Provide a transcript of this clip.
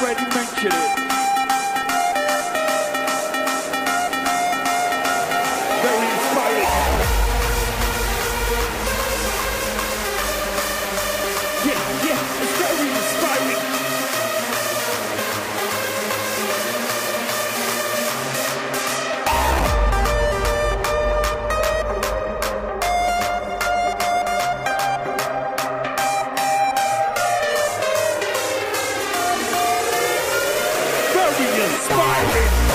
already mentioned it. inspiring.